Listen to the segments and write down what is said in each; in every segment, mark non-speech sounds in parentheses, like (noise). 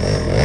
Yeah.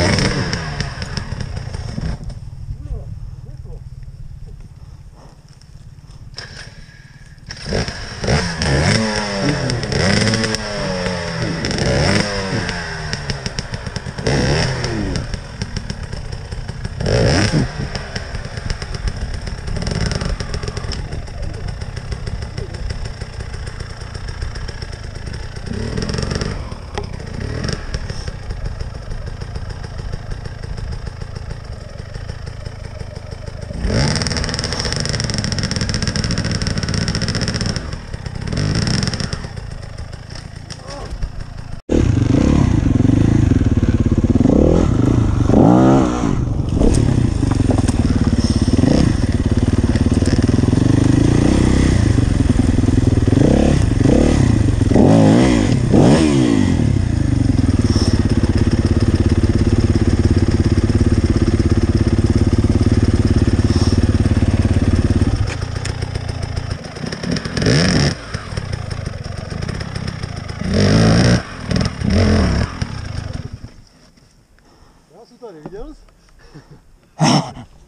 Já jsem tady viděl. (laughs)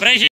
Pra gente